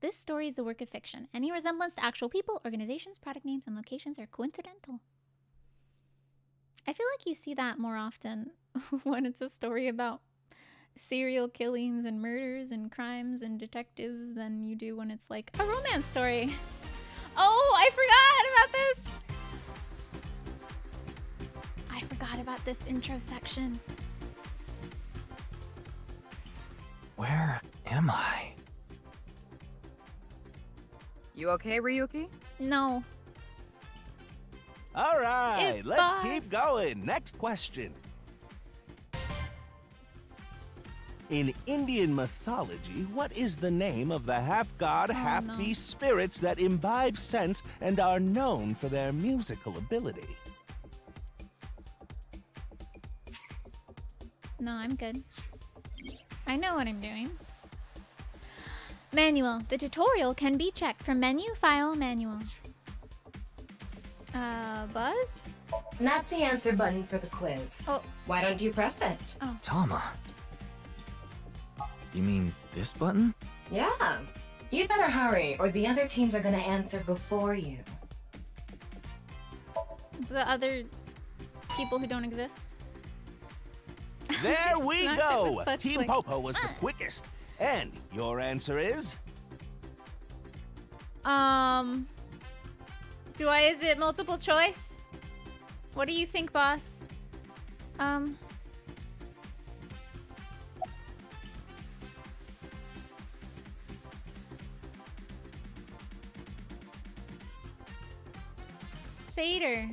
This story is a work of fiction. Any resemblance to actual people, organizations, product names, and locations are coincidental. I feel like you see that more often when it's a story about serial killings and murders and crimes and detectives than you do when it's like a romance story. Oh, I forgot about this. I forgot about this intro section. Where am I? You okay, Ryuki? No. All right, It's let's boss. keep going. Next question. In Indian mythology, what is the name of the half god, Oh, half no. beast spirits that imbibe sense and are known for their musical ability? No, I'm good. I know what I'm doing. Manual. The tutorial can be checked from menu, file, manual. Uh, Buzz? That's the answer button for the quiz. Oh. Why don't you press it? Oh. Tama. You mean this button? Yeah. You'd better hurry, or the other teams are gonna answer before you. The other people who don't exist? There we go. Team like- Popo was the Ah. quickest. And your answer is? Um, do I, is it multiple choice? What do you think, boss? Um, Seder.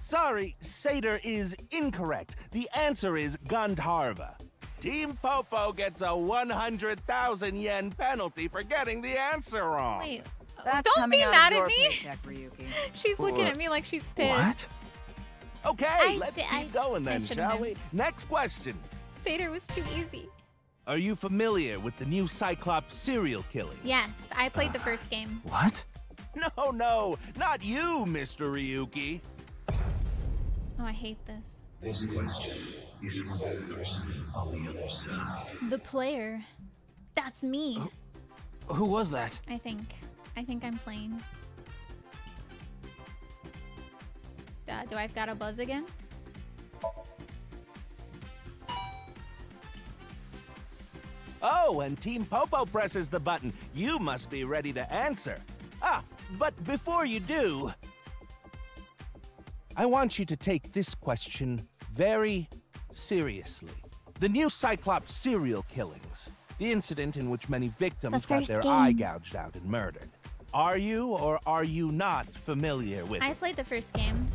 Sorry, Seder is incorrect. The answer is Gandharva. Team Popo gets a 100,000 yen penalty for getting the answer wrong. Wait, That's don't be mad at me. paycheck, Ryuki. She's looking at me like she's pissed. What? Okay, I let's keep I- going then, shall have. we? Next question. Seder was too easy. Are you familiar with the new Cyclops serial killing? Yes, I played the uh, first game. What? No, no, not you, Mr. Ryuki. Oh, I hate this. This question is for that person on the other side. The player. That's me, Who was that? I think. I think I'm playing. Uh, do I've got a buzz again? Oh, and Team Popo presses the button. You must be ready to answer. Ah, but before you do, I want you to take this question very seriously. The new Cyclops serial killings, the incident in which many victims The got their game. eye gouged out and murdered. Are you or are you not familiar with I it? played the first game.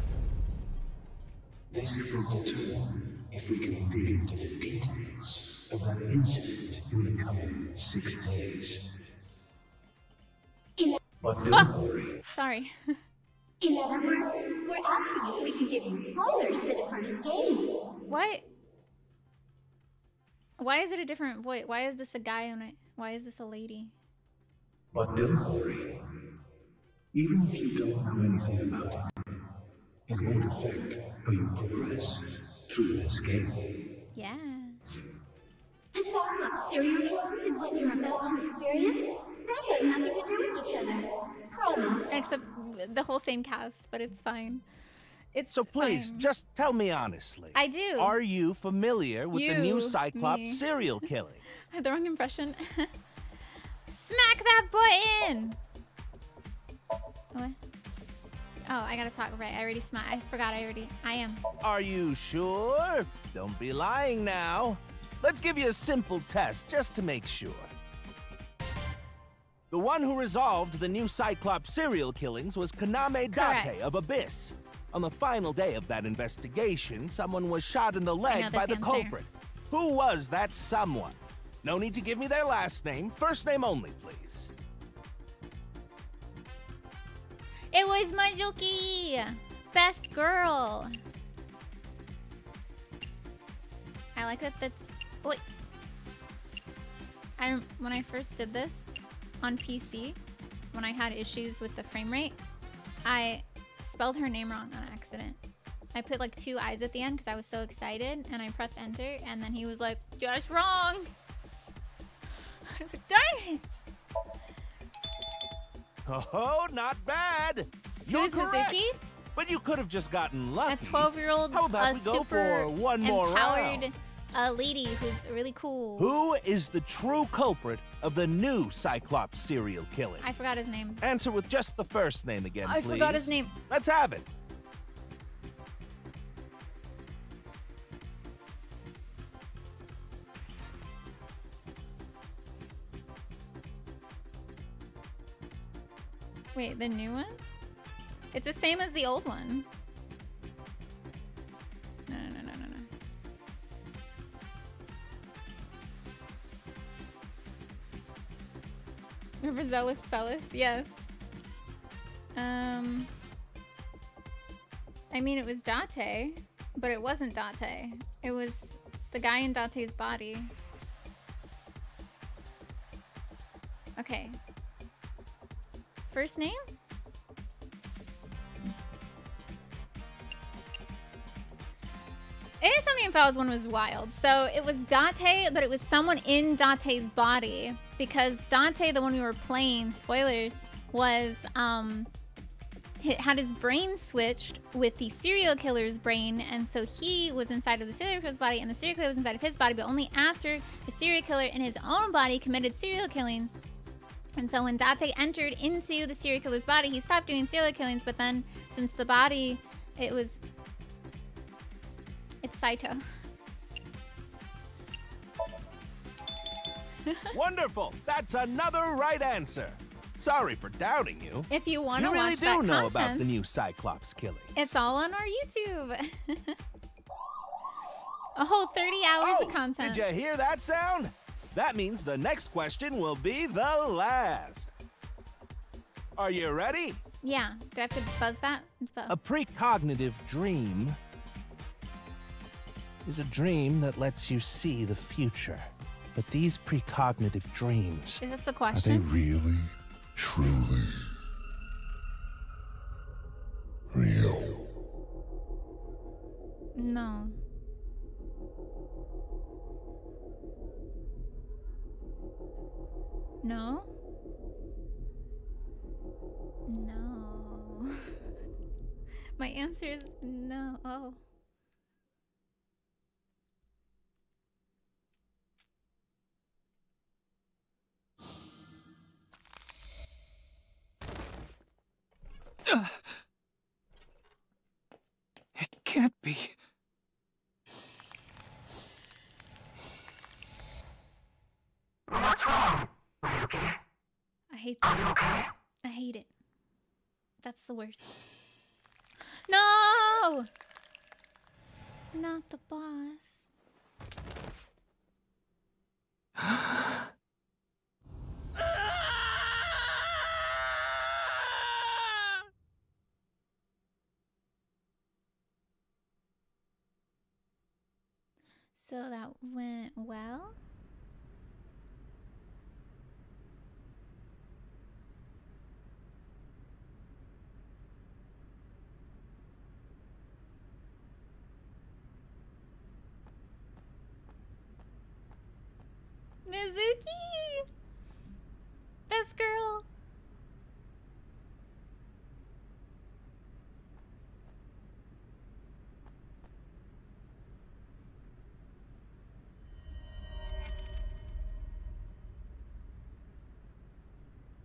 This will determine if we can dig into the details of that incident in the coming six days. But don't ah! worry, Sorry. In other words, we're asking if we can give you spoilers for the first game. Why? Why is it a different voice? Why is this a guy on it? Why is this a lady? but don't worry. Even if you don't know anything about it, it won't affect how you progress through this game. Yeah. The Cyclops serial killings and what you're about to experience, they have nothing to do with each other. Promise. Except the whole same cast, but it's fine. It's So please, fine. just tell me honestly. I do. Are you familiar with the new Cyclops me. serial killing? I had the wrong impression. Smack that button! What? Oh, I gotta talk right. I already smacked. I forgot I already. I am. Are you sure? Don't be lying now. Let's give you a simple test just to make sure. The one who resolved the new Cyclops serial killings was Kaname Date of Abyss. On the final day of that investigation, someone was shot in the leg by the answer. culprit. Who was that someone? No need to give me their last name, first name only, please. It was Mizuki! Best girl! I like that that's... Wait. I, when I first did this on PC, when I had issues with the frame rate, I spelled her name wrong on accident. I put like two eyes at the end because I was so excited and I pressed enter and then he was like, just wrong. I was like, darn it. Oh, not bad. You're Who's correct. Mizuki? But you could have just gotten lucky. A 12 year old, How about we go for one more empowered round? Uh, lady who's really cool. Who is the true culprit of the new Cyclops serial killing? I forgot his name. Answer with just the first name again, I please. forgot his name. Let's have it. Wait, the new one? It's the same as the old one. Overzealous Fellas, yes. Um, I mean, it was Date, but it wasn't Date. It was the guy in Date's body. Okay. First name? Fowl's one was wild. So it was Dante, but it was someone in Dante's body because Dante, the one we were playing, spoilers, was um had his brain switched with the serial killer's brain, and so he was inside of the serial killer's body, and the serial killer was inside of his body, but only after the serial killer in his own body committed serial killings. And so when Date entered into the serial killer's body, he stopped doing serial killings, but then since the body, it was. Saito. Wonderful. That's another right answer. Sorry for doubting you. If you want to You really watch do that know content, about the new Cyclops killing. it's all on our YouTube. A whole 30 hours Oh, of content. Did you hear that sound? That means the next question will be the last. Are you ready? Yeah. Do I have to buzz that? Buzz. A precognitive dream is a dream that lets you see the future. But these precognitive dreams, Is this the Are they question? really, truly real? No. No? No. My answer is no. Oh. It can't be. I hate that. I hate it. That's the worst. No! Not the boss. So that went well. Mizuki! Best girl!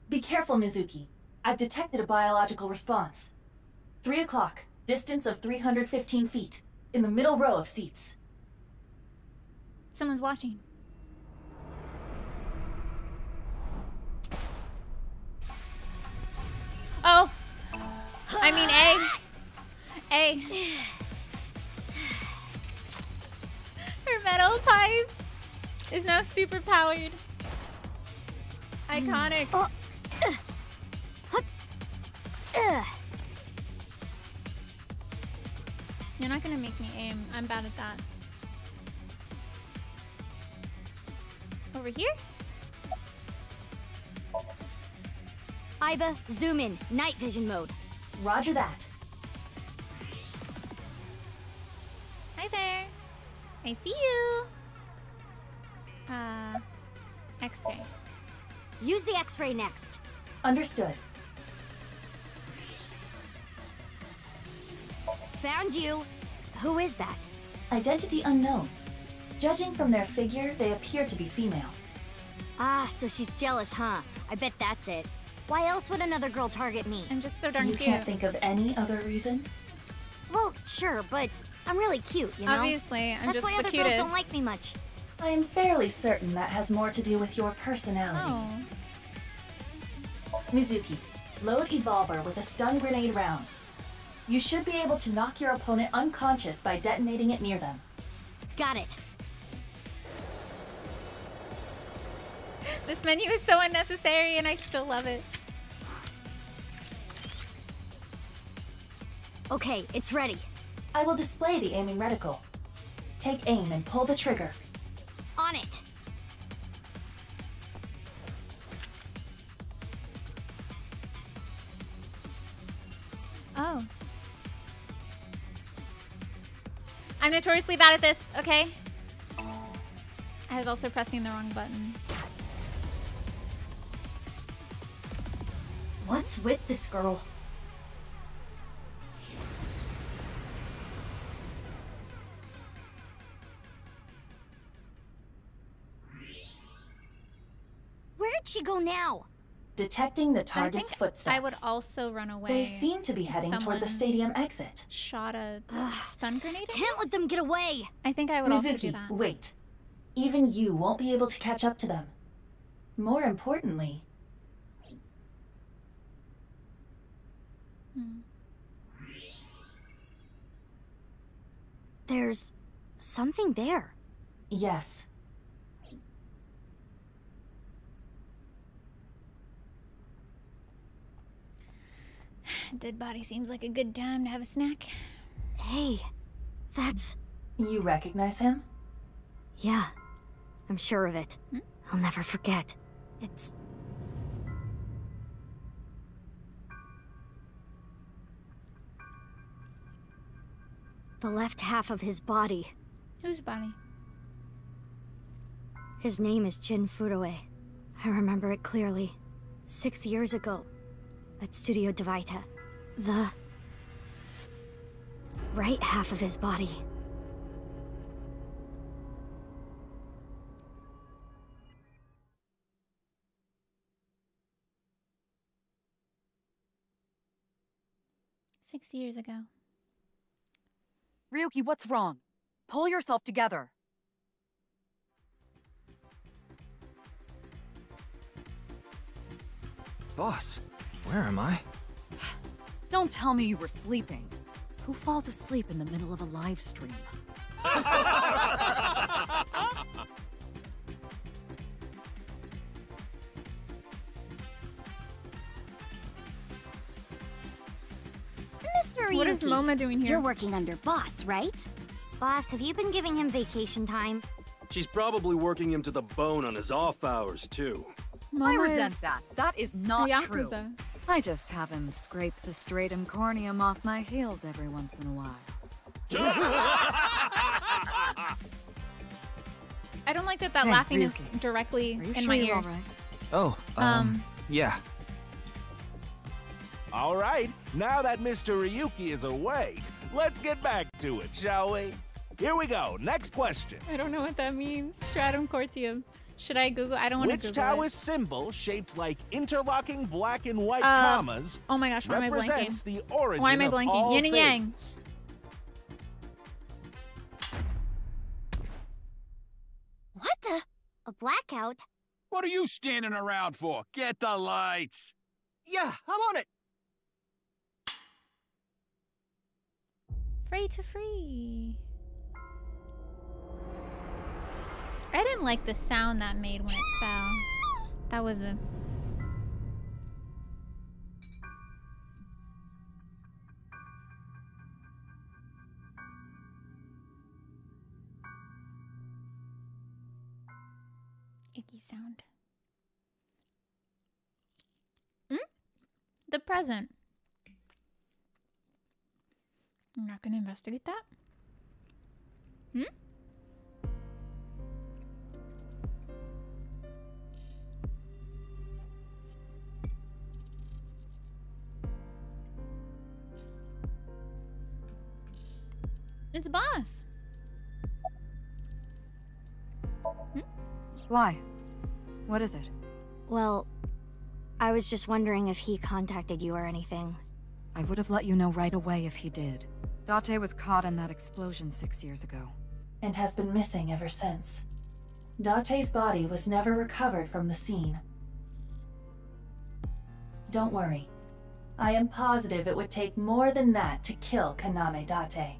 Be careful, Mizuki. I've detected a biological response. Three o'clock, distance of 315 feet, in the middle row of seats. Someone's watching. I mean, A. A. Her metal pipe is now super powered. Iconic. Uh, You're not gonna make me aim. I'm bad at that. Over here? Aiba, zoom in. Night vision mode. Roger that. Hi there. I see you. Uh, X-ray. Use the X-ray next. Understood. Found you. Who is that? Identity unknown. Judging from their figure, they appear to be female. Ah, so she's jealous, huh? I bet that's it. Why else would another girl target me? I'm just so darn you cute. can't think of any other reason? Well, sure, but I'm really cute, you know? Obviously, I'm That's just why other girls don't like me much. I am fairly certain that has more to do with your personality. Oh. Mizuki, load Evolver with a stun grenade round. You should be able to knock your opponent unconscious by detonating it near them. Got it. This menu is so unnecessary and I still love it. Okay, it's ready. I will display the aiming reticle. Take aim and pull the trigger. On it. Oh. I'm notoriously bad at this, okay? I was also pressing the wrong button. What's with this girl? Now? Detecting the target's think footsteps. I would also run away. They seem to be heading toward the stadium exit. Shot a stun grenade? Can't let them get away. I think I would also do Mizuki, that. wait. Even you won't be able to catch up to them. More importantly, Hmm. There's something there. yes. Dead body seems like a good time to have a snack. Hey, that's. You recognize him? Yeah, I'm sure of it. Hmm? I'll never forget. It's. The left half of his body. Whose body? His name is Jin Furue. I remember it clearly. Six years ago, at Studio Devita. The... right half of his body. Six years ago. Ryuki, what's wrong? Pull yourself together. Boss, where am I? Don't tell me you were sleeping. Who falls asleep in the middle of a live stream? Mr. What is Ryuki, Moma doing here? You're working under boss, right? Boss, have you been giving him vacation time? She's probably working him to the bone on his off hours, too. I resent is that. That is not a true. Yakuza. I just have him scrape the stratum corneum off my heels every once in a while. I don't like that that Hey, laughing is directly in sure my ears. alright? Oh, um, Um, yeah. All right, now that Mr. Ryuki is away, let's get back to it, shall we? Here we go. Next question. I don't know what that means. Stratum cortium. Should I Google? I don't want to Which Google Taoist it. symbol, shaped like interlocking black and white Uh, commas, Oh my gosh, why am I blanking? represents the origin Why am I of blanking? all Yin and yang. What the? A blackout? What are you standing around for? Get the lights. Yeah, I'm on it. Free to free. I didn't like the sound that made when it fell. That was a. Icky sound. Hmm? The present. I'm not gonna investigate that. Hmm? It's boss. Hmm? Why? What is it? Well, I was just wondering if he contacted you or anything. I would have let you know right away if he did. Date was caught in that explosion six years ago. And has been missing ever since. Date's body was never recovered from the scene. Don't worry. I am positive it would take more than that to kill Kaname Date.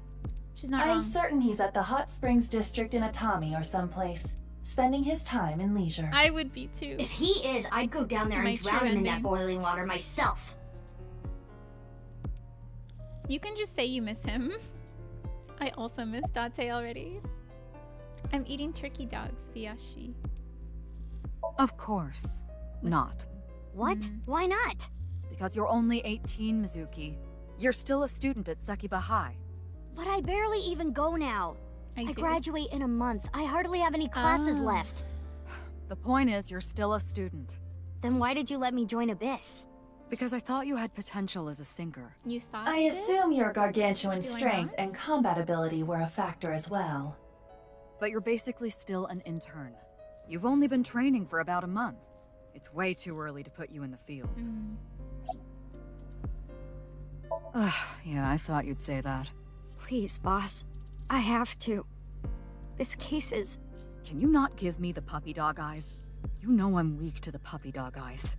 She's not I wrong. am certain he's at the Hot Springs District in Atami or someplace, spending his time in leisure. I would be too. If he is, I'd go down there My and drown him in that boiling water myself. You can just say you miss him. I also miss Date already. I'm eating turkey dogs, Viyashi. Of course. Not. What? Mm. Why not? Because you're only 18, Mizuki. You're still a student at Sekiba High. But I barely even go now. I, I, graduate in a month. I hardly have any classes Ah. left. The point is, you're still a student. Then why did you let me join Abyss? Because I thought you had potential as a sinker. You thought I assume your gargantuan strength and combat ability were a factor as well. But you're basically still an intern. You've only been training for about a month. It's way too early to put you in the field. Mm. Ugh, yeah, I thought you'd say that. Please, boss. I have to. This case is. Can you not give me the puppy dog eyes? You know I'm weak to the puppy dog eyes.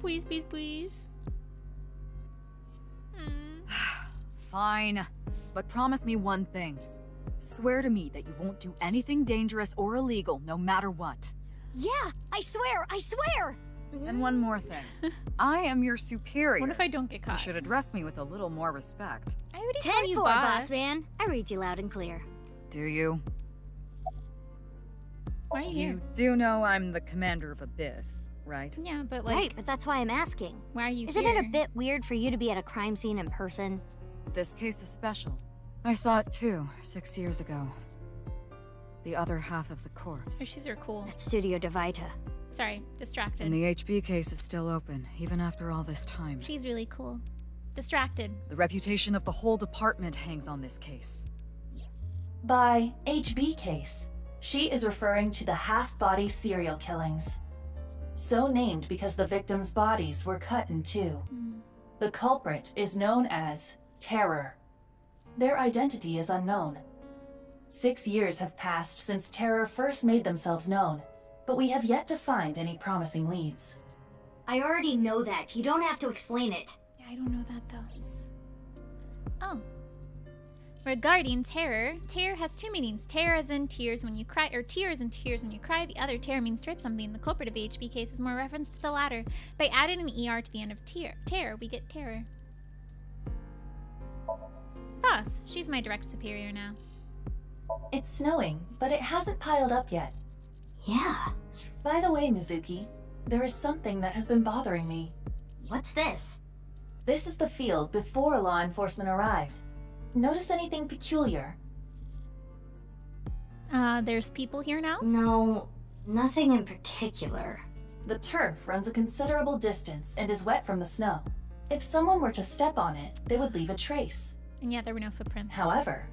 please, please, please. Mm. Fine. But promise me one thing. Swear to me that you won't do anything dangerous or illegal, no matter what. Yeah, I swear, I swear! And one more thing. I am your superior. What if I don't get caught? You should address me with a little more respect. I already Ten call you four, boss. boss man. I read you loud and clear. Do you? Why are you, You here? do know I'm the commander of Abyss, right? Yeah, but like, right, but that's why I'm asking. why are you Isn't here? it a bit weird for you to be at a crime scene in person? This case is special. I saw it too, six years ago. The other half of the Her corpse. shoes are cool. At Studio Devita. Sorry, distracted. And the HB case is still open, even after all this time. She's really cool. Distracted. The reputation of the whole department hangs on this case. By HB case, she is referring to the half body serial killings. So named because the victims' bodies were cut in two. Mm. The culprit is known as Terror. Their identity is unknown. Six years have passed since Terror first made themselves known, but we have yet to find any promising leads. I already know that. You don't have to explain it. Yeah, I don't know that though. Oh. Regarding terror, terror has two meanings. Terror as in tears when you cry, or tears in tears when you cry. The other, terror means strip something. The culprit of the HB case is more reference to the latter. By adding an ER to the end of tear, terror, we get terror. Boss, she's my direct superior now. It's snowing, but it hasn't piled up yet. Yeah. By the way, Mizuki, there is something that has been bothering me. What's this? This is the field before law enforcement arrived. Notice anything peculiar? Uh, there's people here now? No, nothing in particular. The turf runs a considerable distance and is wet from the snow. If someone were to step on it, they would leave a trace. And yet there were no footprints. However,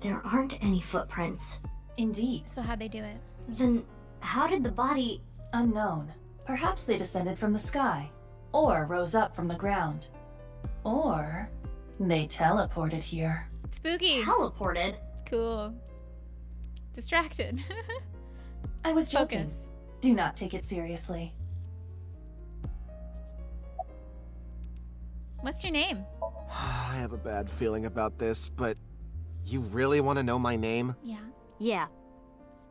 There aren't any footprints. indeed, So how'd they do it? Then how did the body. unknown. Perhaps they descended from the sky, or rose up from the ground. Or they teleported here. Spooky. teleported? Cool. Distracted. I was joking. Focus. Do not take it seriously. What's your name? I have a bad feeling about this, but you really want to know my name? Yeah. Yeah,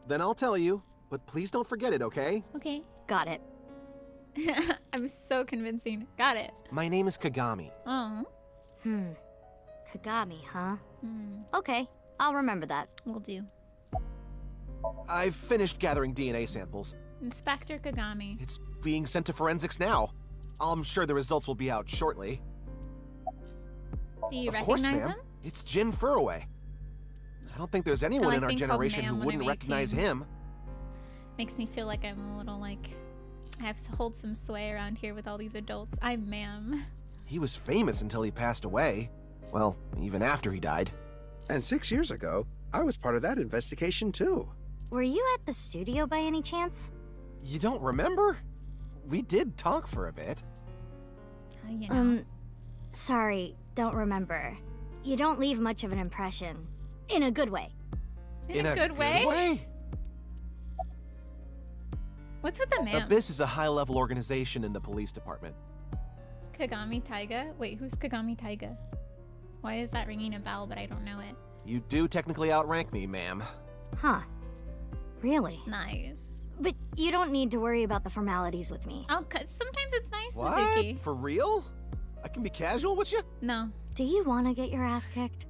Then I'll tell you, but please don't forget it, okay? Okay. got it. I'm so convincing. Got it. My name is Kagami. Oh. Hmm. Kagami, huh? Hmm. Okay, I'll remember that. We'll do. I've finished gathering DNA samples. Inspector Kagami. It's being sent to forensics now. I'm sure the results will be out shortly. Do you of course, recognize ma'am. him? It's Jin Furue. I don't think there's anyone I in our generation who wouldn't recognize him. Makes me feel like I'm a little like I have to hold some sway around here with all these adults. I'm ma'am. He was famous until he passed away. Well, even after he died. And six years ago, I was part of that investigation too. Were you at the studio by any chance? You don't remember? We did talk for a bit. Uh, you know. Um, sorry, don't remember. You don't leave much of an impression. In a good way. in, a, good, way? way? What's with the man? Abyss is a high-level organization in the police department. Kagami Taiga? Wait, who's Kagami Taiga? Why is that ringing a bell, but I don't know it? You do technically outrank me, ma'am. Huh. Really? Nice. But you don't need to worry about the formalities with me. Oh, 'cause sometimes it's nice, What? Mizuki. For real? I can be casual with you? No. Do you want to get your ass kicked?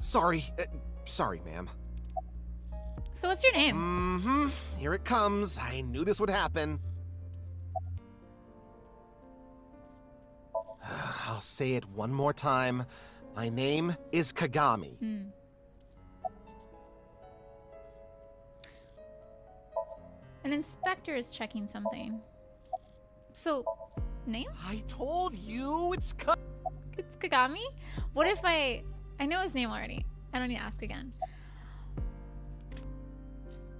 Sorry. Uh, sorry, ma'am. So what's your name? Mm-hmm. Here it comes. I knew this would happen. I'll say it one more time. My name is Kagami. Hmm. An inspector is checking something. So, name? I told you it's Ka- It's Kagami? What if I... I know his name already. I don't need to ask again.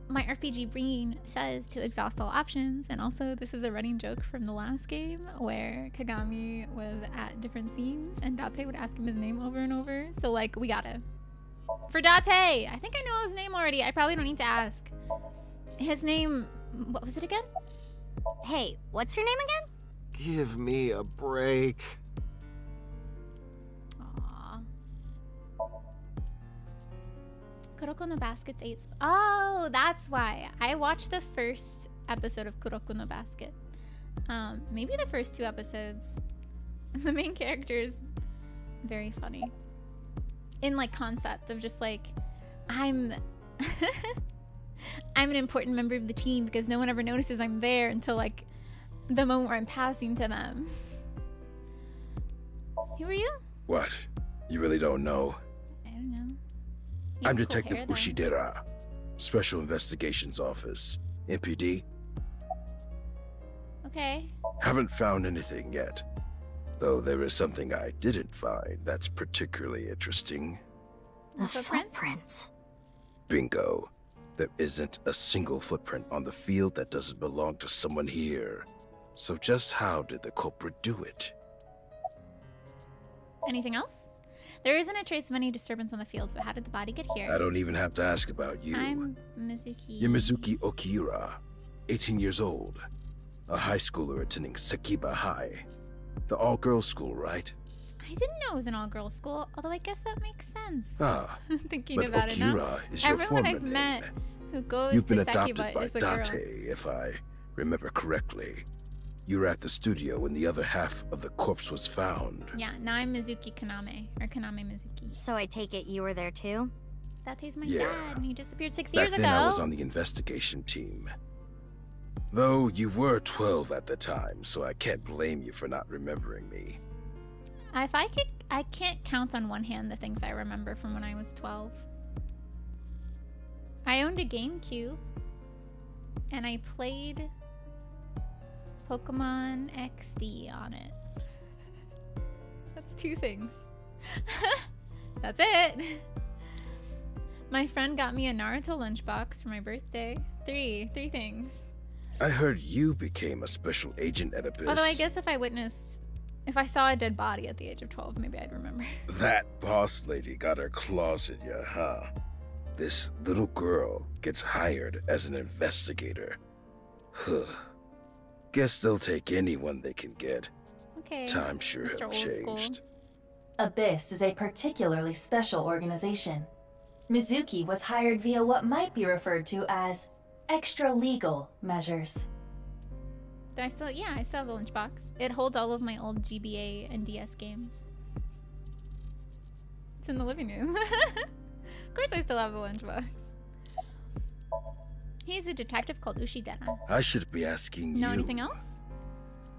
My RPG brain says to exhaust all options, and also this is a running joke from the last game where Kagami was at different scenes and Date would ask him his name over and over. So like we gotta. For Date! I think I know his name already. I probably don't need to ask. His name what was it again? Hey, what's your name again? Give me a break. Kuroko no Basket's eight. Sp- oh, that's why. I watched the first episode of Kuroko no Basket. Um, maybe the first two episodes. The main character is very funny. In like concept of just like, I'm I'm an important member of the team because no one ever notices I'm there until like the moment where I'm passing to them. Who are you? What? You really don't know? I don't know. He I'm has cool Detective hair. Ushidera, Special Investigations Office, MPD. Okay. Haven't found anything yet. Though there is something I didn't find that's particularly interesting. The footprints? footprints. Bingo. There isn't a single footprint on the field that doesn't belong to someone here. So just how did the culprit do it? Anything else? There isn't a trace of any disturbance on the field, so how did the body get here? I don't even have to ask about you. I'm Mizuki. Yamizuki Okiura, 18 years old. A high schooler attending Sakiba High. The all-girls school, right? I didn't know it was an all-girls school, although I guess that makes sense. Ah, Thinking but about it now. Okiura is your Everyone I've name. met who goes You've been to adopted Sakiba by is a girl. Date, if I remember correctly. You were at the studio when the other half of the corpse was found. Yeah, now I'm Mizuki Kaname, or Kaname Mizuki. So I take it you were there too? Date's my Yeah. dad, and he disappeared six Back years then ago. I was on the investigation team. Though you were 12 at the time, so I can't blame you for not remembering me. If I could, I can't count on one hand the things I remember from when I was 12. I owned a GameCube, and I played Pokemon XD on it. That's two things. That's it. My friend got me a Naruto lunchbox for my birthday. Three, three things. I heard you became a special agent at Abyss. Although I guess if I witnessed, if I saw a dead body at the age of 12, maybe I'd remember. That boss lady got her claws in you, huh? This little girl gets hired as an investigator. Huh. Guess they'll take anyone they can get. Okay. Time sure Mr. have Old School. changed. Abyss is a particularly special organization. Mizuki was hired via what might be referred to as extra legal measures. Do I still, yeah, I still have the lunchbox. It holds all of my old GBA and DS games. It's in the living room. of course, I still have the lunchbox. He's a detective called Ushidera. I should be asking Know you. Know anything else?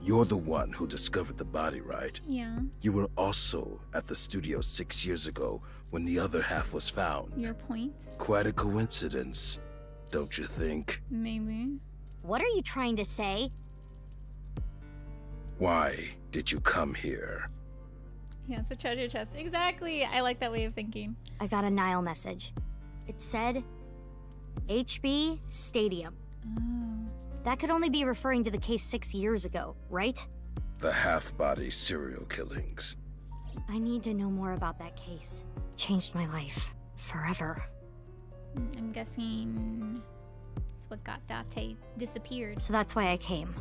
You're the one who discovered the body, right? Yeah. You were also at the studio six years ago when the other half was found. Your point? Quite a coincidence, don't you think? Maybe. What are you trying to say? Why did you come here? Yeah, it's a treasure chest. Exactly. I like that way of thinking. I got a Nile message. It said HB Stadium. Oh. That could only be referring to the case six years ago, right? The half-body serial killings. I need to know more about that case. Changed my life. Forever. Mm, I'm guessing it's what got Date disappeared. So that's why I came.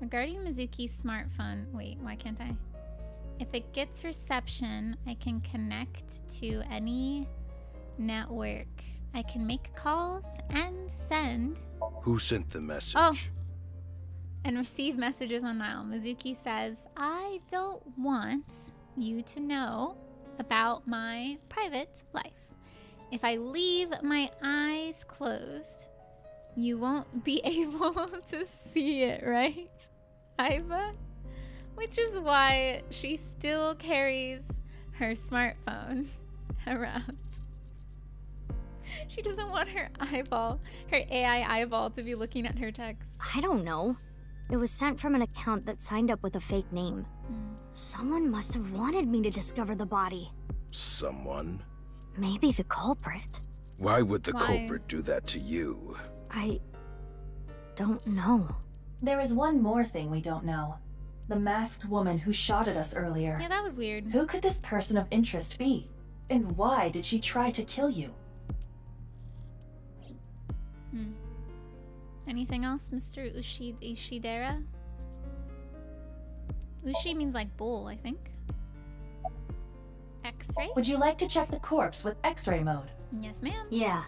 Regarding Mizuki's smartphone, wait, why can't I? If it gets reception, I can connect to any network. I can make calls and send Who sent the message? Oh. and receive messages on Nile. Mizuki says, I don't want you to know about my private life. If I leave my eyes closed, you won't be able to see it, right? Aiba? Which is why she still carries her smartphone around. She doesn't want her eyeball, her AI eyeball, to be looking at her text. I don't know. It was sent from an account that signed up with a fake name. Hmm. Someone must have wanted me to discover the body. Someone? Maybe the culprit. Why would the Why? culprit do that to you? I don't know. There is one more thing we don't know. The masked woman who shot at us earlier. Yeah, that was weird. Who could this person of interest be? And why did she try to kill you? Hmm. Anything else, Mr. Ushi Ishidera? Ushi means like bull, I think. X-ray? Would you like to check the corpse with X-ray mode? Yes, ma'am. Yeah.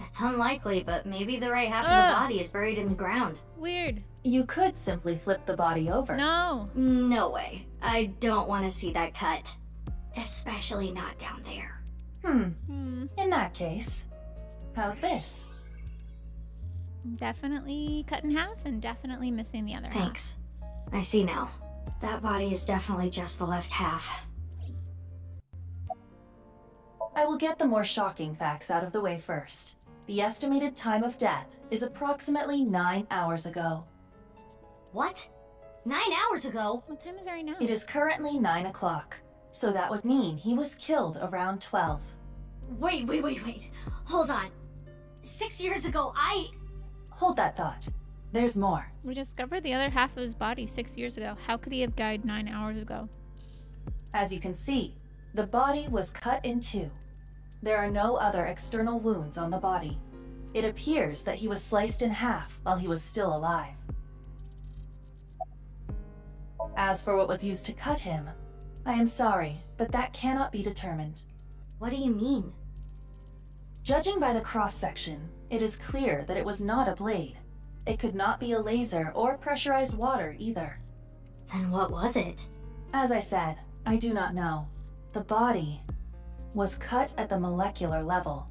It's unlikely, but maybe the right half of the body is buried in the ground. Weird. You could simply flip the body over. No. No way. I don't want to see that cut. Especially not down there. Hmm. Hmm. In that case, how's this? Definitely cut in half and definitely missing the other Thanks. I see now. That body is definitely just the left half. I will get the more shocking facts out of the way first. The estimated time of death is approximately nine hours ago. What? Nine hours ago? What time is it right now? It is currently nine o'clock, so that would mean he was killed around 12. Wait, wait, wait, wait. Hold on. Six years ago, I. Hold that thought. There's more. We discovered the other half of his body six years ago. How could he have died nine hours ago? As you can see, the body was cut in two. There are no other external wounds on the body. It appears that he was sliced in half while he was still alive. As for what was used to cut him, I am sorry, but that cannot be determined. What do you mean? Judging by the cross section, it is clear that it was not a blade. It could not be a laser or pressurized water either. Then what was it? As I said, I do not know. The body was cut at the molecular level.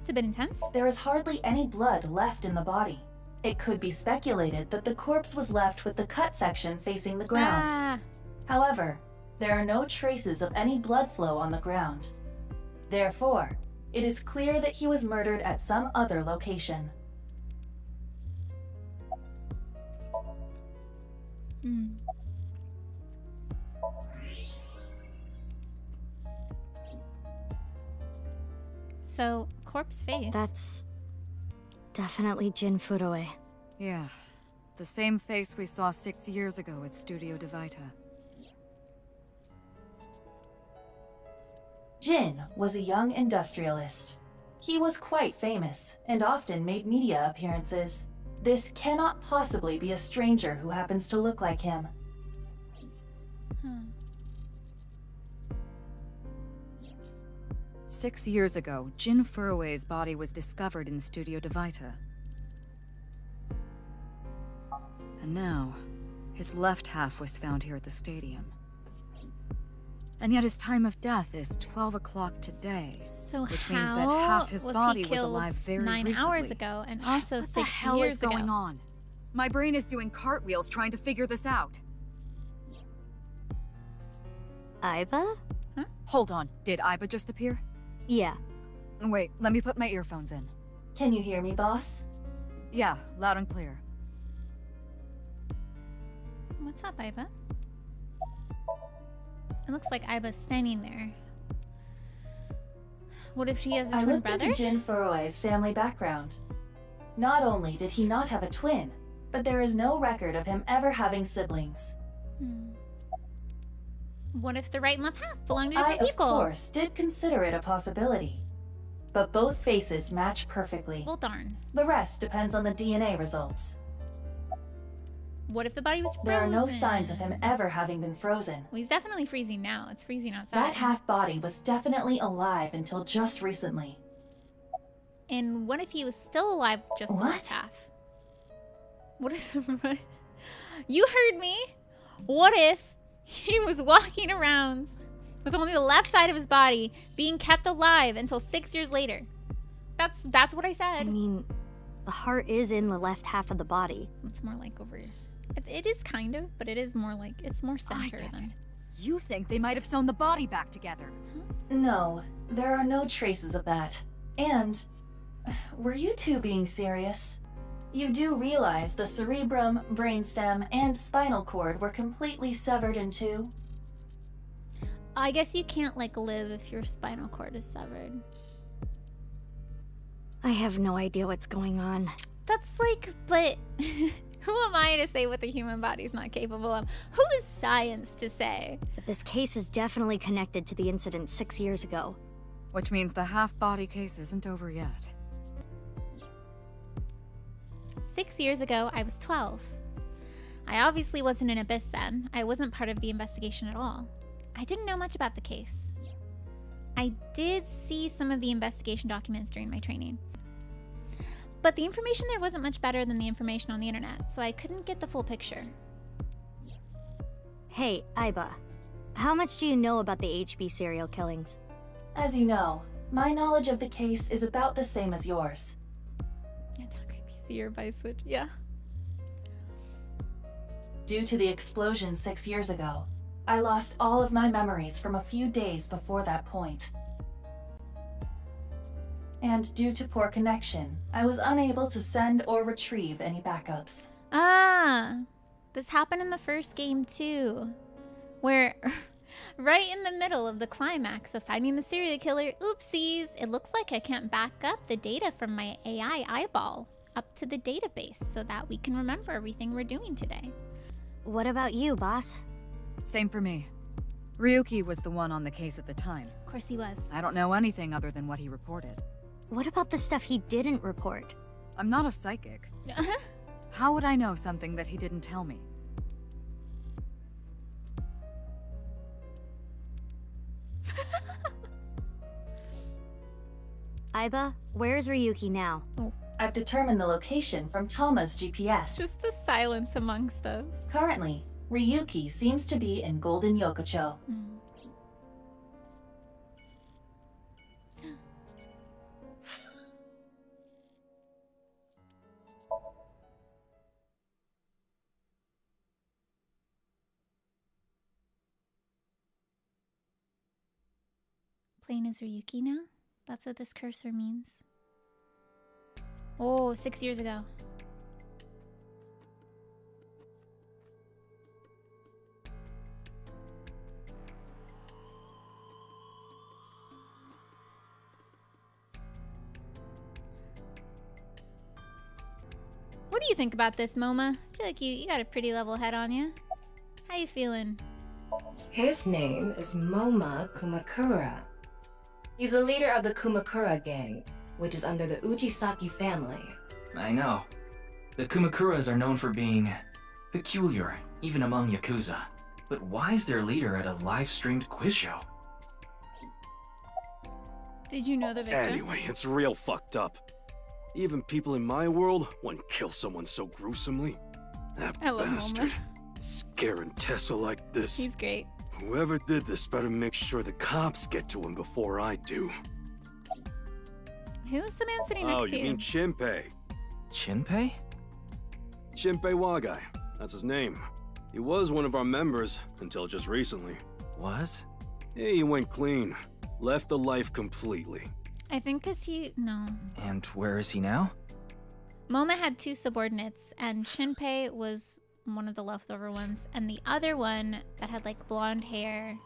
It's a bit intense. There is hardly any blood left in the body. It could be speculated that the corpse was left with the cut section facing the ground. Ah, However, there are no traces of any blood flow on the ground. Therefore, it is clear that he was murdered at some other location. hmm. So, corpse face. That's. Definitely Jin Furue. Yeah. The same face we saw six years ago at Studio Devita. Jin was a young industrialist. He was quite famous and often made media appearances. This cannot possibly be a stranger who happens to look like him. Six years ago, Jin Furue's body was discovered in Studio Devita. And now, his left half was found here at the stadium. And yet his time of death is 12 o'clock today. So which how means that half his was body he was killed alive very nine recently. hours ago and also what six the hell years is going ago? on? My brain is doing cartwheels trying to figure this out. Aiba? Hold on, did Aiba just appear? Yeah. Wait, let me put my earphones in. Can you hear me, boss? Yeah, loud and clear. What's up, Aiba? It looks like Aiba's standing there. What if she has a I twin brother? I looked brother? into Jin Furue's family background. Not only did he not have a twin, but there is no record of him ever having siblings. Hmm. What if the right and left half belong to I, different of course, did consider it a possibility. But both faces match perfectly. Well, darn. The rest depends on the DNA results. What if the body was frozen? There are no signs of him ever having been frozen. Well, he's definitely freezing now. It's freezing outside. That half body was definitely alive until just recently. And what if he was still alive just What? half? What if the You heard me. What if he was walking around with only the left side of his body being kept alive until 6 years later? That's that's what I said. I mean, the heart is in the left half of the body. It's more like over it, it is kind of, but it is more like it's more center than You think they might have sewn the body back together? No, there are no traces of that. And, were you two being serious? You do realize the cerebrum, brainstem, and spinal cord were completely severed in two? I guess you can't like live if your spinal cord is severed. I have no idea what's going on. That's like, but who am I to say what the human body's not capable of? Who is science to say? But this case is definitely connected to the incident six years ago. Which means the half-body case isn't over yet. Six years ago, I was 12. I obviously wasn't in Abyss then. I wasn't part of the investigation at all. I didn't know much about the case. I did see some of the investigation documents during my training. But the information there wasn't much better than the information on the internet, so I couldn't get the full picture. Hey, Aiba. How much do you know about the HB serial killings? As you know, my knowledge of the case is about the same as yours. By switch, yeah. Due to the explosion six years ago, I lost all of my memories from a few days before that point. And due to poor connection, I was unable to send or retrieve any backups. Ah, this happened in the first game too, where right in the middle of the climax of finding the serial killer, oopsies, it looks like I can't back up the data from my AI eyeball up to the database so that we can remember everything we're doing today. What about you, boss? Same for me. Ryuki was the one on the case at the time. Of course he was. I don't know anything other than what he reported. What about the stuff he didn't report? I'm not a psychic. How would I know something that he didn't tell me? Aiba, where's Ryuki now? Oh, I've determined the location from Tama's GPS. Just the silence amongst us. Currently, Ryuki seems to be in Golden Yokocho. Playing as Ryuki now? That's what this cursor means. Oh, six years ago. What do you think about this, Moma? I feel like you, you got a pretty level head on you. How you feeling? His name is Moma Kumakura. He's a leader of the Kumakura gang, which is under the Ujisaki family. I know. The Kumakuras are known for being peculiar, even among Yakuza. But why is their leader at a live-streamed quiz show? Did you know the victim? Anyway, it's real fucked up. Even people in my world wouldn't kill someone so gruesomely. That I love bastard. Moma. Scaring Tessa like this. He's great. Whoever did this better make sure the cops get to him before I do. Who's the man sitting Oh, next you to mean Shinpei? Shinpei? Shinpei Wagai. That's his name. He was one of our members until just recently. Was? Yeah, he went clean. Left the life completely. I think because he. No. And where is he now? Moma had two subordinates, and Shinpei was one of the leftover ones, and the other one that had like blonde hair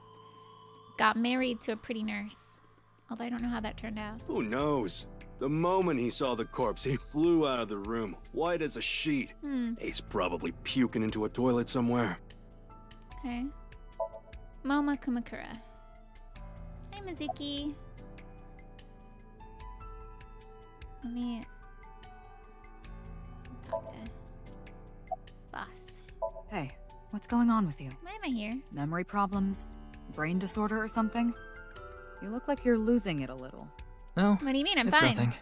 got married to a pretty nurse. Although I don't know how that turned out. Who knows? The moment he saw the corpse, he flew out of the room, white as a sheet. Hmm. He's probably puking into a toilet somewhere. Okay. Moma Kumakura. Hi, Mizuki. Let me talk to boss. Hey, what's going on with you? Why am I here? Memory problems? Brain disorder or something? You look like you're losing it a little. No. What do you mean? I'm it's fine. nothing.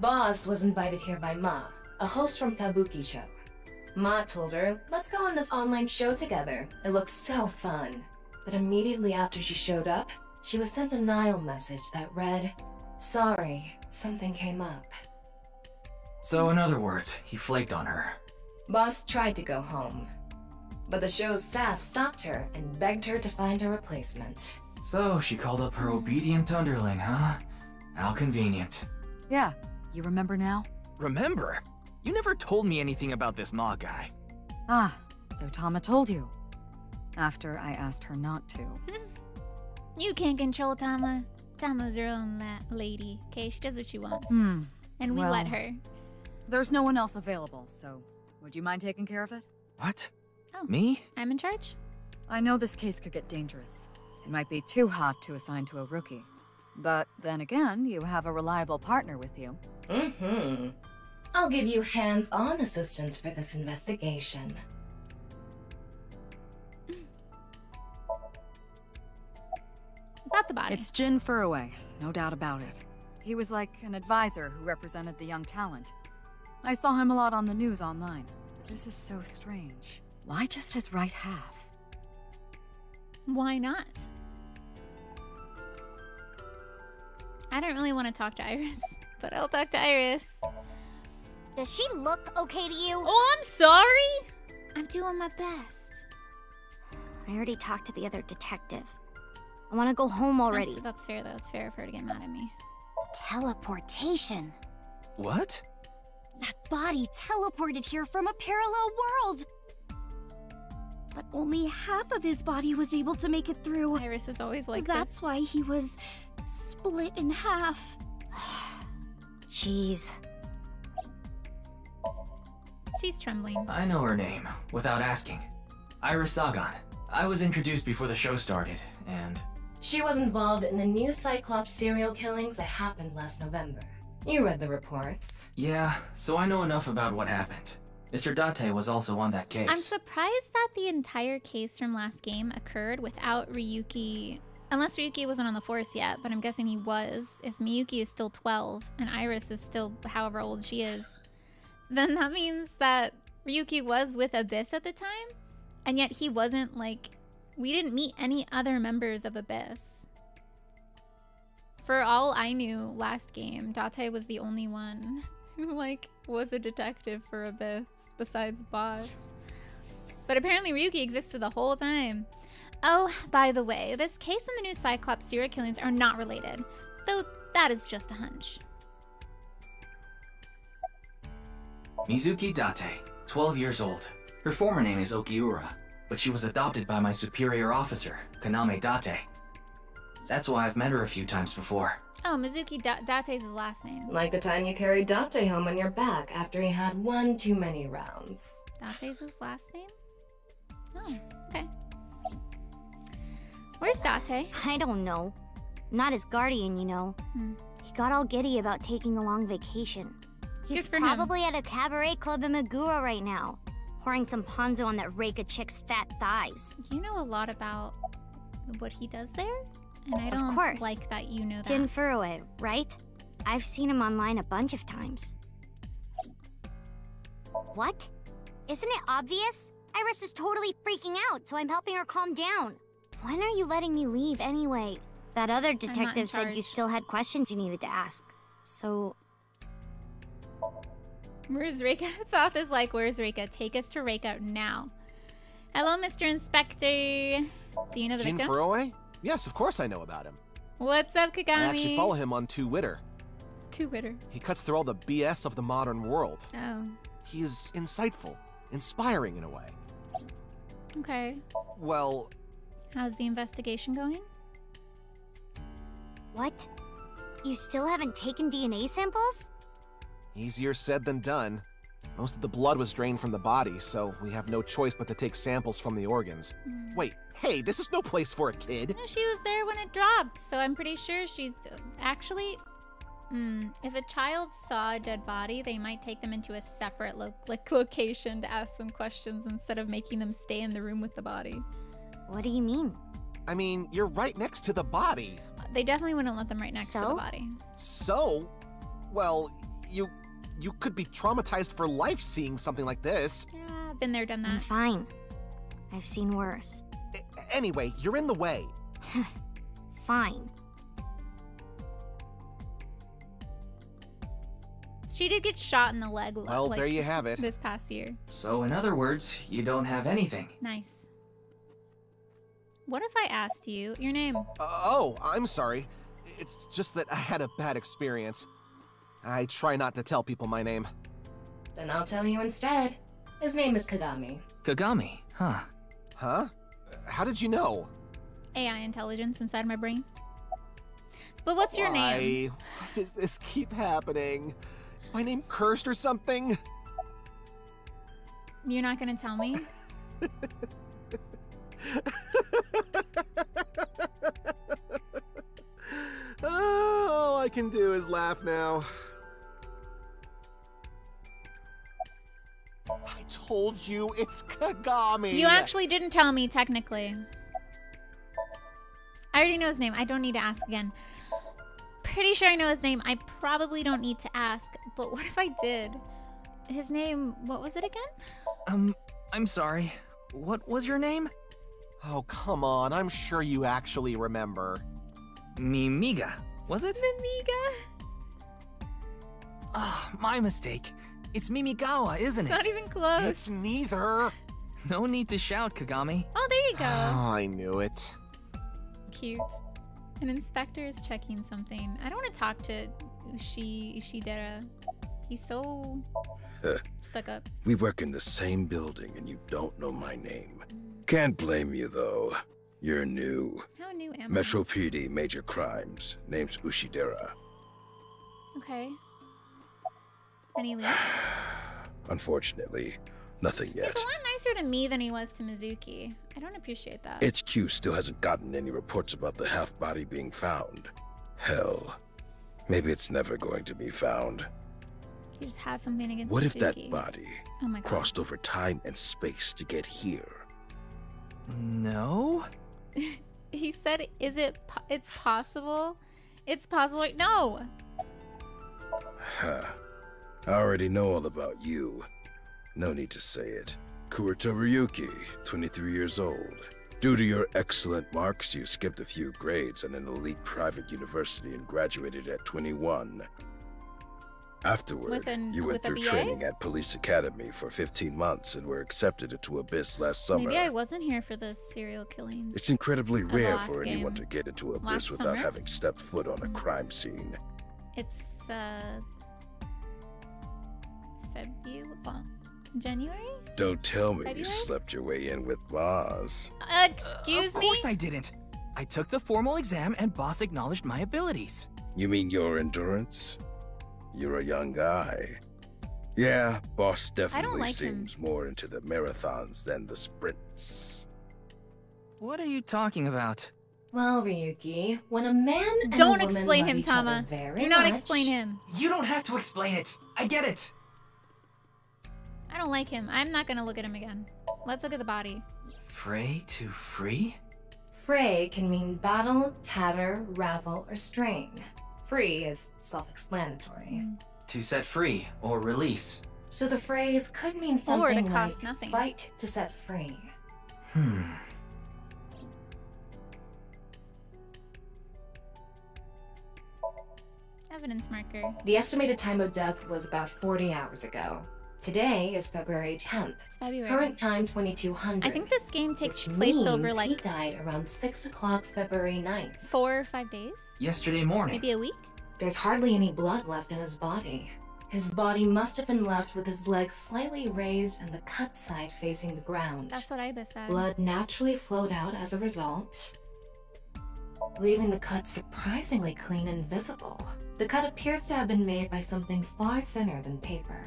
Boss was invited here by Ma, a host from Kabukicho. Ma told her, let's go on this online show together. It looks so fun. But immediately after she showed up, she was sent a Nile message that read, Sorry, something came up. So, in other words, he flaked on her. Boss tried to go home. But the show's staff stopped her and begged her to find a replacement. So, she called up her obedient underling, huh? How convenient. Yeah, you remember now? Remember? You never told me anything about this Ma guy. Ah, so Tama told you. After I asked her not to. You can't control Tama. Tama's her own la- lady. Okay, she does what she wants. Hmm. And we well, let her. There's no one else available, so would you mind taking care of it? What? Oh. Me? I'm in charge? I know this case could get dangerous. It might be too hot to assign to a rookie. But then again, you have a reliable partner with you. Mm-hmm. I'll give you hands-on assistance for this investigation. About the body. It's Jin Furue, no doubt about it. He was like an advisor who represented the young talent. I saw him a lot on the news online. But This is so strange. Why just his right half? Why not? I don't really want to talk to Iris, but I'll talk to Iris. Does she look okay to you? Oh, I'm sorry. I'm doing my best. I already talked to the other detective. I want to go home already. That's, that's fair, though. It's fair for her to get mad at me. Teleportation. What? That body teleported here from a parallel world. But only half of his body was able to make it through. Iris is always like That's this. why he was split in half. Jeez. She's trembling. I know her name, without asking. Iris Sagan. I was introduced before the show started, and She was involved in the new Cyclops serial killings that happened last November. You read the reports. yeah, so I know enough about what happened. Mr. Date was also on that case. I'm surprised that the entire case from last game occurred without Ryuki. Unless Ryuki wasn't on the force yet, but I'm guessing he was. If Miyuki is still 12 and Iris is still however old she is, then that means that Ryuki was with Abyss at the time, and yet he wasn't like. We didn't meet any other members of Abyss. For all I knew last game, Date was the only one who like was a detective for Abyss besides Boss. But apparently Ryuki existed the whole time. Oh, by the way, this case and the new Cyclops serial killings are not related, though that is just a hunch. Mizuki Date, 12 years old. Her former name is Okiura, but she was adopted by my superior officer, Kaname Date. That's why I've met her a few times before. Oh, Mizuki da- Date's his last name. Like the time you carried Date home on your back after he had one too many rounds. Date's his last name? Oh, okay. Where's Date? I don't know. Not his guardian, you know. Hmm. He got all giddy about taking a long vacation. He's Good for him. probably at a cabaret club in Meguro right now, pouring some ponzu on that Reika chick's fat thighs. You know a lot about what he does there? And I Of don't course. like that you know that. Jin Furue, eh, right? I've seen him online a bunch of times. What? Isn't it obvious? Iris is totally freaking out, so I'm helping her calm down. When are you letting me leave anyway? That other detective said you still had questions you needed to ask. So, Where's Reika? Thoth is like, where's Reika? Take us to Reika now. Hello, Mr. Inspector. Do you know the Jin victim? Furue? Yes, of course I know about him. What's up, Kagami? I actually follow him on Twitter. Twitter. He cuts through all the BS of the modern world. Oh. He's insightful, inspiring in a way. Okay. Well, How's the investigation going? What? You still haven't taken DNA samples? easier said than done. Most of the blood was drained from the body, so we have no choice but to take samples from the organs. Hmm. Wait, hey, this is no place for a kid. No, she was there when it dropped, so I'm pretty sure she's actually. Hmm. If a child saw a dead body, they might take them into a separate lo- like location to ask them questions instead of making them stay in the room with the body. What do you mean? I mean, you're right next to the body. They definitely wouldn't let them right next to the body. So, well, you you could be traumatized for life seeing something like this. Yeah, been there, done that. I'm that. fine. I've seen worse. Anyway, you're in the way. Fine. She did get shot in the leg. lo- Well, like, there you have it. This past year. So, in other words, you don't have anything. Nice. What if I asked you your name? Uh, oh, I'm sorry. It's just that I had a bad experience. I try not to tell people my name. Then I'll tell you instead. His name is Kagami. Kagami, huh? Huh? How did you know? AI intelligence inside my brain. But what's your name? Why? Why does this keep happening? Is my name cursed or something? You're not gonna tell me? All I can do is laugh now. Told you it's Kagami. You actually didn't tell me, technically. I already know his name. I don't need to ask again. Pretty sure I know his name. I probably don't need to ask, but what if I did? His name, what was it again? Um, I'm sorry. What was your name? Oh, come on. I'm sure you actually remember. Mimiga, was it? Mimiga? Ah, my mistake. It's Mimigawa, isn't it? Not even close. It's neither. No need to shout, Kagami. Oh, there you go. Oh, I knew it. Cute. An inspector is checking something. I don't want to talk to Ushi Ishidera. He's so Huh. stuck up. We work in the same building and you don't know my name. Can't blame you though. You're new. How new am I? Metro PD, major crimes. Name's Ushidera. Okay. Any leads? Unfortunately, nothing yet. He's yet. a lot nicer to me than he was to Mizuki. I don't appreciate that. HQ still hasn't gotten any reports about the half body being found. Hell, maybe it's never going to be found. he just has something against What if that body Oh my god. crossed over time and space to get here? No? He said, "Is it? Po- it's possible. It's possible." No. Huh. I already know all about you. No need to say it. Kurita Ryuki, 23 years old. Due to your excellent marks, you skipped a few grades at an elite private university and graduated at 21. Afterward, an- you went through training at Police Academy for 15 months and were accepted into Abyss last summer. Maybe I wasn't here for the serial killings. It's incredibly rare for anyone game. to get into Abyss Last without summer? having stepped foot on a crime scene. It's uh February, well, January. Don't tell me you slept your way in with Boz. Uh, excuse me? of me. course I didn't. I took the formal exam and boss acknowledged my abilities. You mean your endurance? You're a young guy. Yeah, boss definitely like him. seems more into the marathons than the sprints. What are you talking about? Well, Ryuki, when a man and Don't a woman explain love him, each other Tama. very Do not much, explain him. You don't have to explain it. I get it. I don't like him. I'm not gonna look at him again. Let's look at the body. Fray to free? Fray can mean battle, tatter, ravel, or strain. Free is self-explanatory. To set free or release. So the phrase could mean Or to something cost like nothing. fight to set free. Hmm. Evidence marker. The estimated time of death was about 40 hours ago. Today is February 10th. It's February. Current time 2200. I think this game takes which place over means he died around 6 o'clock February 9th. four or five days. Yesterday morning. Maybe a week. There's hardly any blood left in his body. His body must have been left with his legs slightly raised and the cut side facing the ground. That's what Ibis said. Blood naturally flowed out as a result, leaving the cut surprisingly clean and visible. The cut appears to have been made by something far thinner than paper.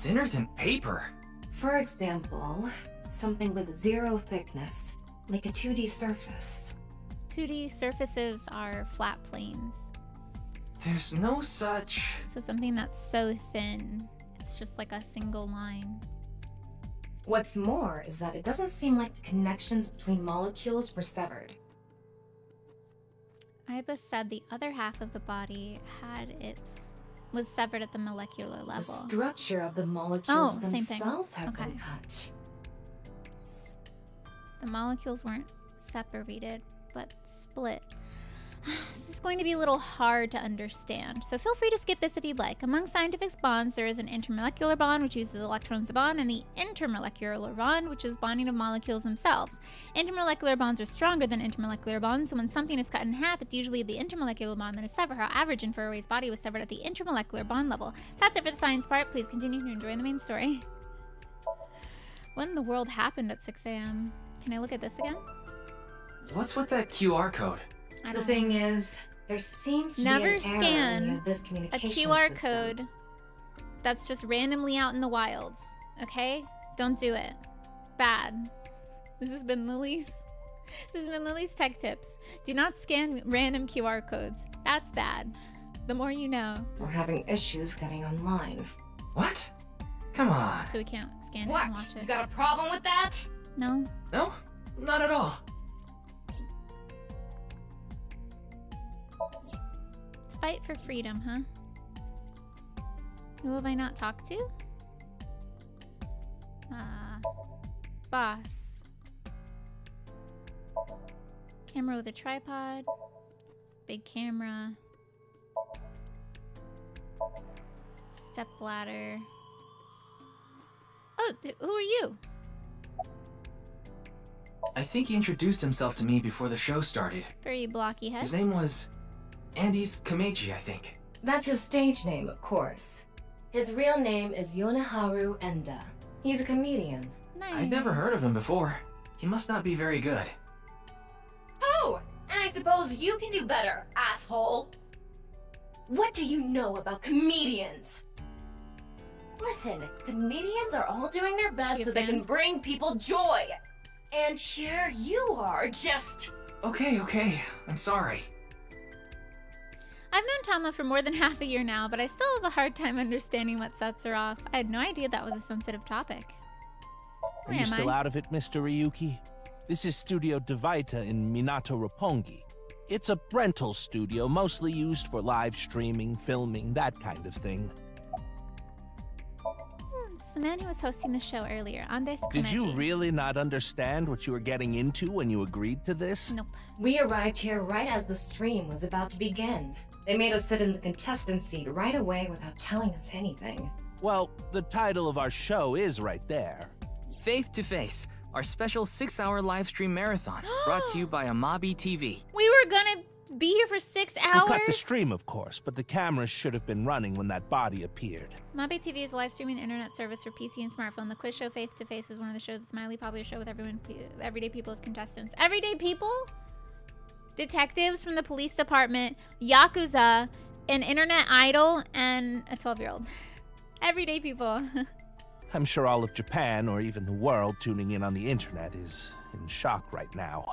Thinner than paper? For example, something with zero thickness, like a 2D surface. 2D surfaces are flat planes. There's no such. So something that's so thin, it's just like a single line. What's more is that it doesn't seem like the connections between molecules were severed. Ibis said the other half of the body had its was severed at the molecular level. The structure of the oh, molecules Oh, themselves have Okay. been cut. The molecules weren't separated, but split. This is going to be a little hard to understand, so feel free to skip this if you'd like. Among scientific bonds, there is an intermolecular bond, which uses electrons to bond, and the intermolecular bond, which is bonding of molecules themselves. Intermolecular bonds are stronger than intermolecular bonds, so when something is cut in half, it's usually the intermolecular bond that is severed. How average in Furue's body was severed at the intermolecular bond level. That's it for the science part. Please continue to enjoy the main story. When in the world happened at 6 a.m.? Can I look at this again? What's with that QR code? I The don't thing is, there seems to Never be an error in scan a QR system. code that's just randomly out in the wilds. Okay? Don't do it. Bad. This has been Lily's. This has been Lily's tech tips. Do not scan random QR codes. That's bad. The more you know. We're having issues getting online. What? Come on. So we can't scan it and What? watch it. You got a problem with that? No. No, not at all. Fight for freedom, huh? Who have I not talked to? Uh, boss. Camera with a tripod. Big camera. Step ladder. Oh, who are you? I think he introduced himself to me before the show started. Very blocky head. His name was Andes Kameji, I think. That's his stage name, of course. His real name is Yoneharu Enda. He's a comedian. Nice. I'd never heard of him before. He must not be very good. Oh, and I suppose you can do better, asshole. What do you know about comedians? Listen, comedians are all doing their best so they can bring people joy. And here you are, just. Okay, okay. I'm sorry. I've known Tama for more than half a year now, but I still have a hard time understanding what sets her off. I had no idea that was a sensitive topic. Are Where you am still I? out of it, Mr. Ryuki? This is Studio Devaita in Minato Roppongi. It's a rental studio mostly used for live streaming, filming, that kind of thing. It's the man who was hosting the show earlier, Andes Did you really not understand what you were getting into when you agreed to this? Nope. We arrived here right as the stream was about to begin. They made us sit in the contestant seat right away without telling us anything. Well, the title of our show is right there. Faith to Face, our special six hour live stream marathon, brought to you by Amabi TV. We were gonna be here for six hours? We hours. cut the stream, of course, but the cameras should have been running when that body appeared. Amabi TV is a live streaming internet service for PC and smartphone. The quiz show Faith to Face is one of the show's mildly popular show with everyone, everyday people as contestants. Everyday people, detectives from the police department, yakuza, an internet idol, and a 12-year-old. Everyday people. I'm sure all of Japan, or even the world tuning in on the internet, is in shock right now.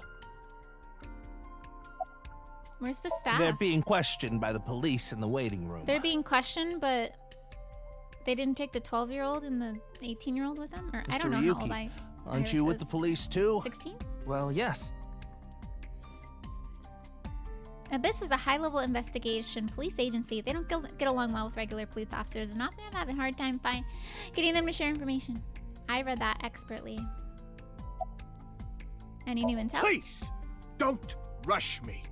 Where's the staff? They're being questioned by the police in the waiting room. They're being questioned, but they didn't take the 12-year-old and the 18-year-old with them, or I don't know how old I. Aren't you with the police too? 16. Well, yes. Abyss is a high-level investigation police agency. They don't get along well with regular police officers, and often have a hard time find getting them to share information. I read that expertly. Any new intel? Please, don't rush me.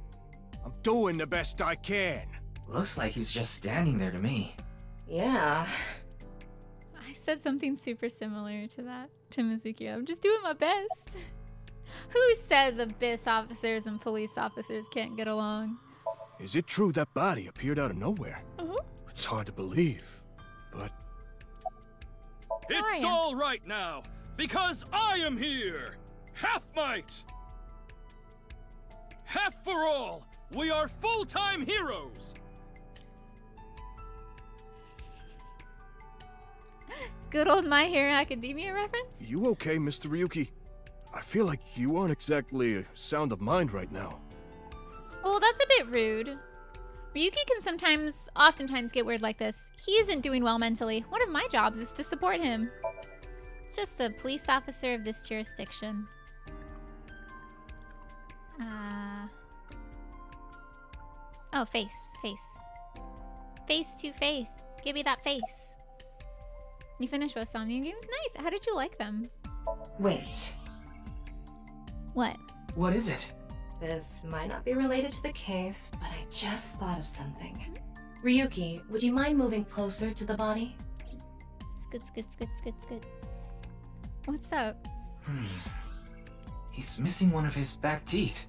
I'm doing the best I can. Looks like he's just standing there to me. Yeah. I said something super similar to that to Mizuki. I'm just doing my best. Who says Abyss officers and police officers can't get along? Is it true that body appeared out of nowhere? Uh-huh. It's hard to believe, but It's all right now, because I am here! Half might! Half for all! We are full-time heroes! Good old My Hero Academia reference? you okay, Mr. Ryuki? I feel like you aren't exactly sound of mind right now. Well, that's a bit rude. Ryuki can sometimes, oftentimes, get weird like this. He isn't doing well mentally. One of my jobs is to support him. Just a police officer of this jurisdiction. Uh. Oh, face, face. Face to faith. Give me that face. You finished both Somnium games? Nice. How did you like them? Wait, What? What is it? this might not be related to the case, but I just thought of something. Ryuki, would you mind moving closer to the body? Skid, skid, skid, skid, skid. What's up? Hmm. He's missing one of his back teeth.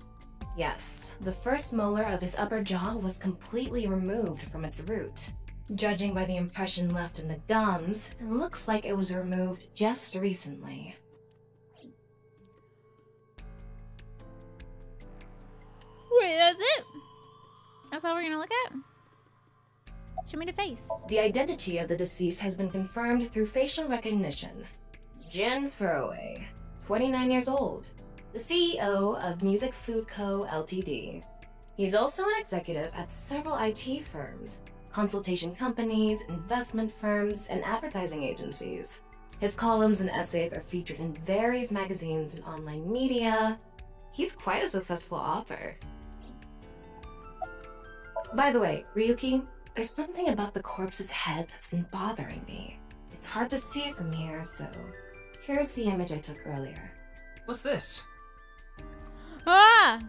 Yes, the first molar of his upper jaw was completely removed from its root. Judging by the impression left in the gums, it looks like it was removed just recently. Wait, that's it? That's all we're gonna look at? Show me the face. The identity of the deceased has been confirmed through facial recognition. Jin Furue, 29 years old, the CEO of Music Food Co. Ltd. He's also an executive at several IT firms, consultation companies, investment firms, and advertising agencies. His columns and essays are featured in various magazines and online media. He's quite a successful author. By the way, Ryuki, there's something about the corpse's head that's been bothering me. It's hard to see from here, so here's the image I took earlier. What's this? Ah!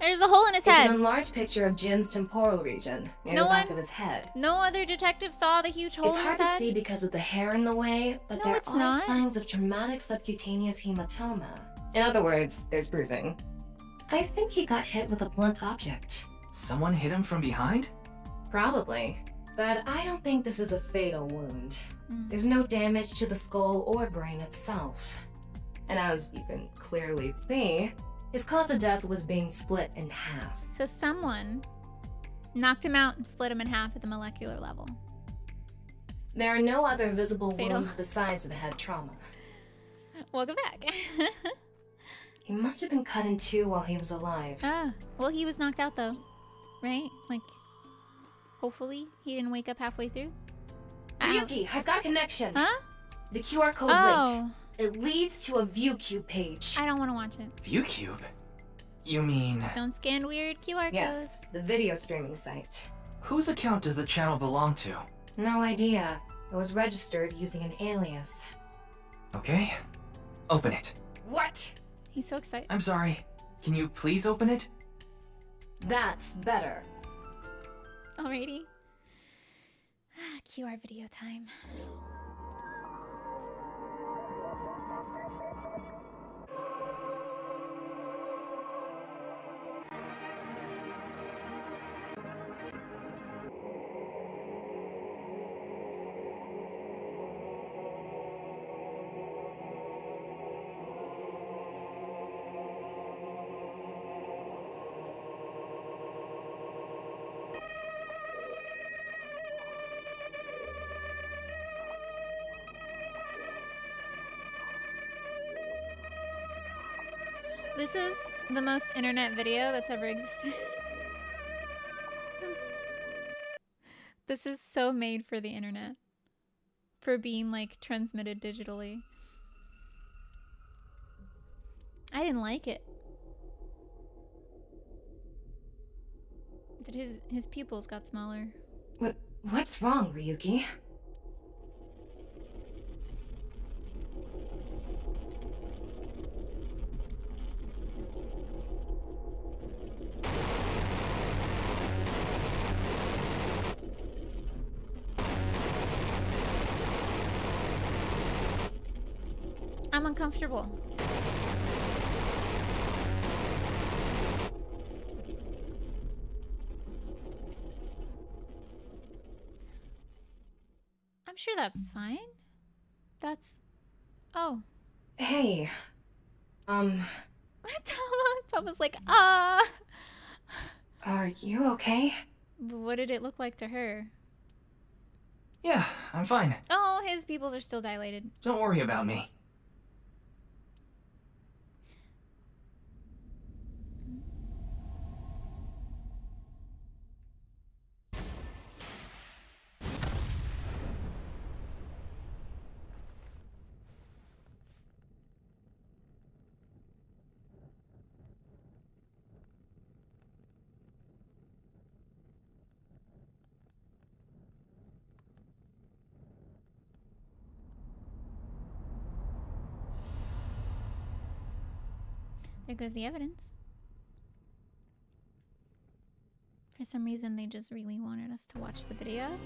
There's a hole in his It's head. an enlarged picture of Jin's temporal region, near No the back one- of his head. No other detective saw the huge hole It's in hard his to head. see because of the hair in the way, but No, there it's are not. signs of traumatic subcutaneous hematoma. In other words, there's bruising. I think he got hit with a blunt object. Someone hit him from behind? Probably. But I don't think this is a fatal wound. Hmm. There's no damage to the skull or brain itself. And as you can clearly see, his cause of death was being split in half. So someone knocked him out and split him in half at the molecular level. There are no other visible Fatal. wounds besides the head trauma. Welcome back. He must have been cut in two while he was alive. ah, well, he was knocked out though, right? Like, hopefully he didn't wake up halfway through. Ow. Ryuki, I've got a connection. Huh? The QR code Oh. link. It leads to a ViewCube page. I don't want to watch it. ViewCube? You mean... Don't scan weird QR codes. Yes, the video streaming site. Whose account does the channel belong to? No idea. It was registered using an alias. Okay. Open it. What? He's so excited. I'm sorry. Can you please open it? That's better. Alrighty. QR video time. This is the most internet video that's ever existed. this is so made for the internet. For being like transmitted digitally. I didn't like it. That his his pupils got smaller. What? What's wrong, Ryuki? I'm uncomfortable. I'm I'm sure that's fine. That's. Oh. Hey. Um. Tama, Tama's like, ah. Are you okay? What did it look like to her? Yeah, I'm fine. Oh, his pupils are still dilated. Don't worry about me. There goes the evidence. For some reason, they just really wanted us to watch the video.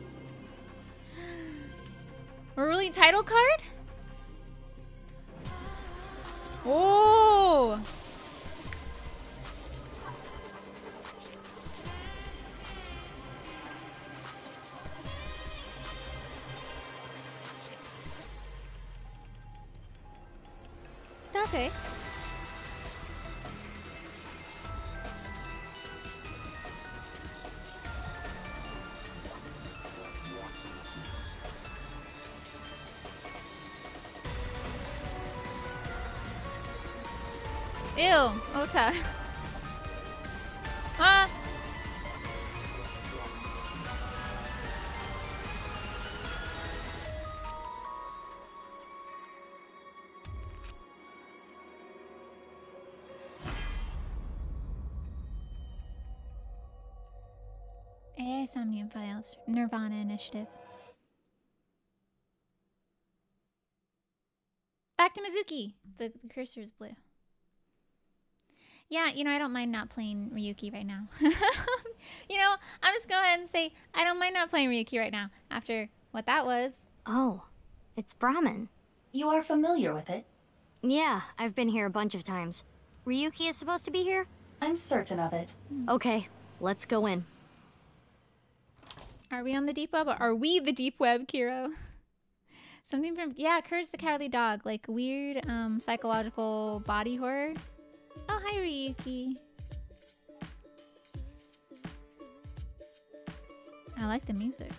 Really title card? Oh! Date. Ew, Ota. Huh? AI Somnium Files, Nirvana Initiative. Back to Mizuki. The, the cursor is blue. Yeah, you know, I don't mind not playing Ryuki right now. you know, I'm just going to go ahead and say I don't mind not playing Ryuki right now after what that was. Oh, it's Brahmin. You are familiar with it? Yeah, I've been here a bunch of times. Ryuki is supposed to be here? I'm certain of it. Okay, let's go in. Are we on the deep web? Or are we the deep web, Kiro? Something from yeah, Courage the Cowardly Dog, like weird um psychological body horror. Oh hi Ryuki. I like the music.